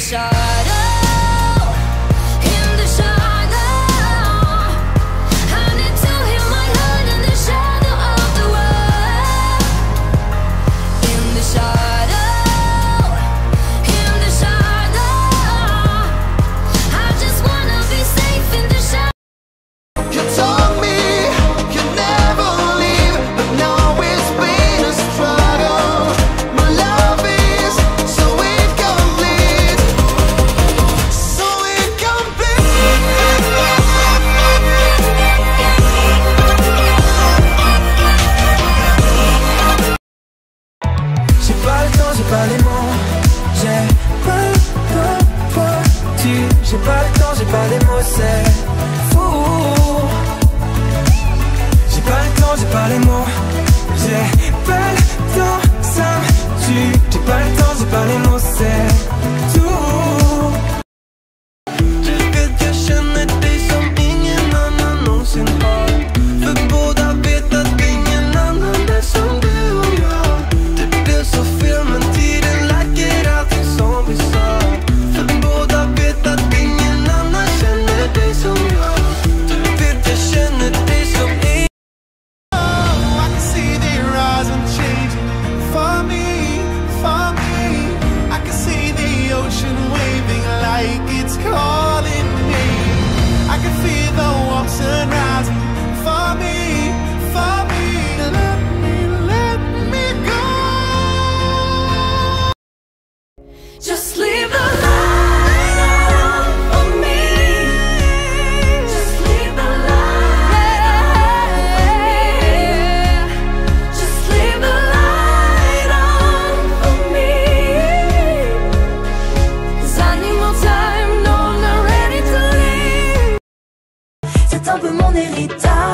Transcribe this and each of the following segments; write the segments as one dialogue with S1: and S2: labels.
S1: shot. mon héritage.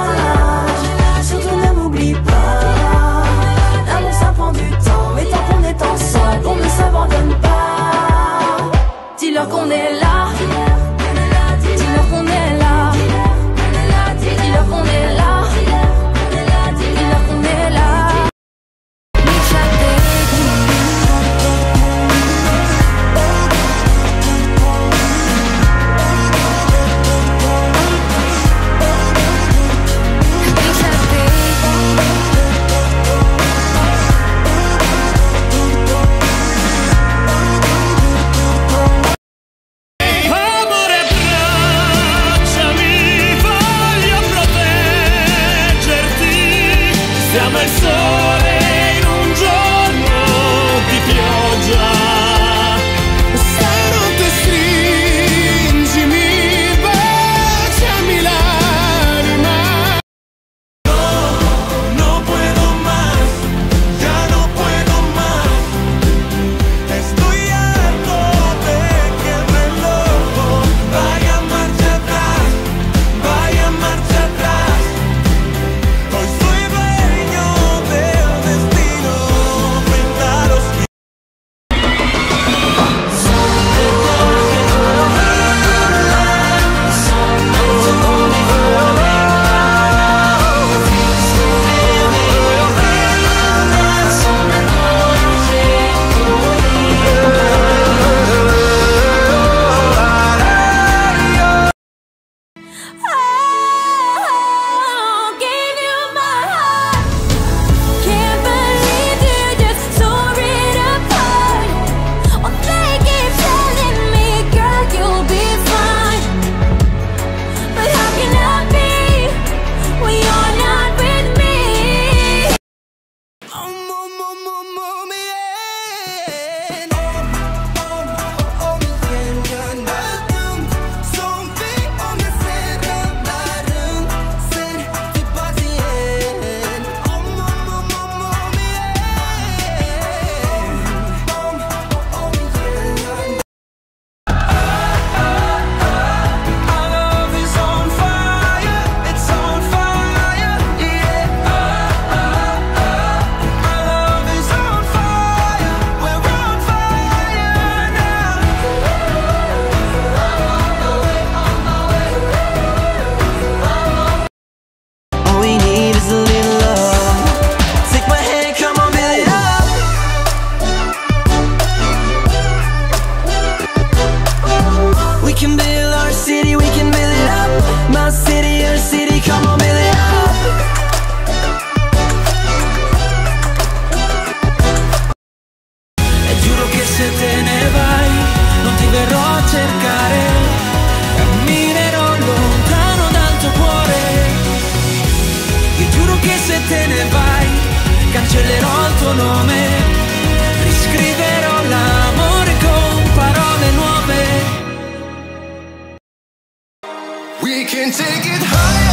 S2: anche se te ne vai, cancellerò il tuo nome, riscriverò l'amore con parole nuove.
S3: We can take it
S1: high.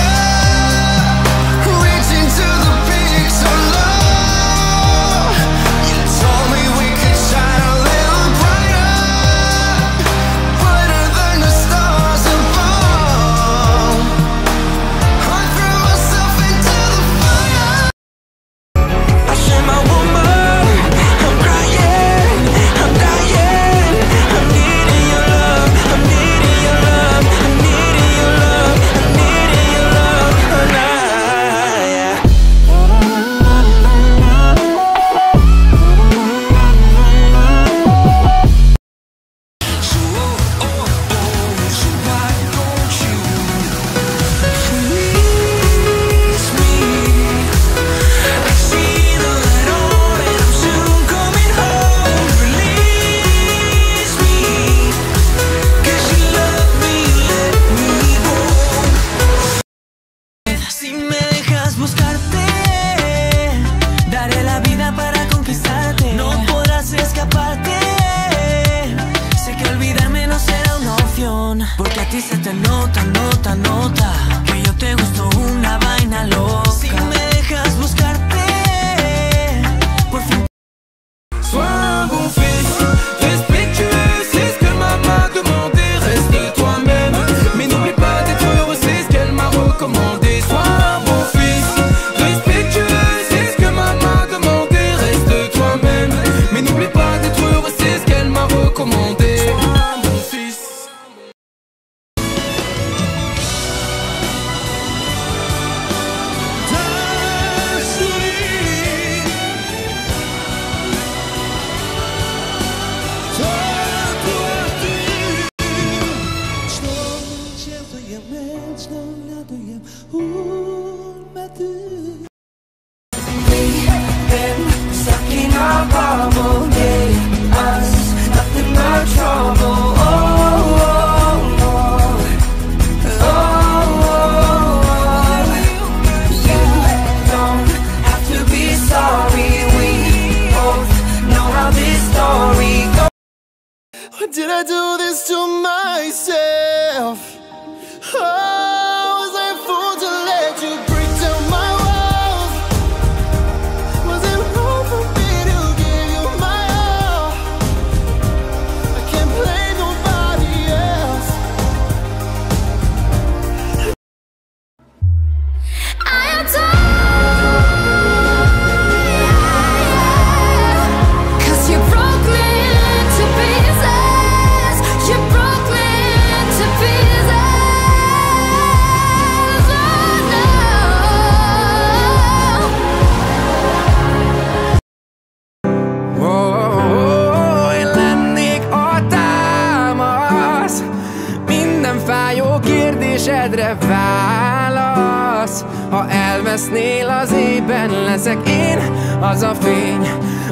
S1: válasz. Ha elvesznél az ében leszek én Az a fény.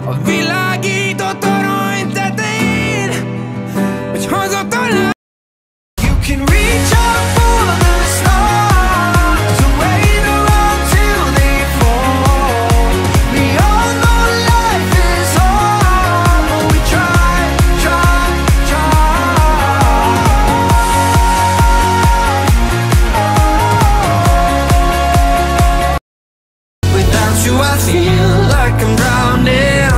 S1: A világ világig feel like I'm drowning.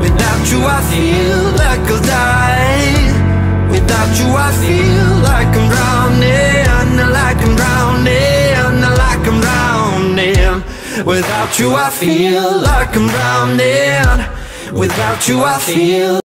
S1: Without you I feel like I'll die. Without you I feel like I'm drowning. Like I'm drowning, like I'm drowning. Without you I feel like I'm drowning. Without you I feel